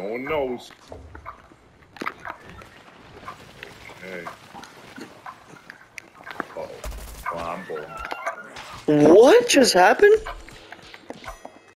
No one knows. Okay. Uh-oh. Well, I'm going. What just happened?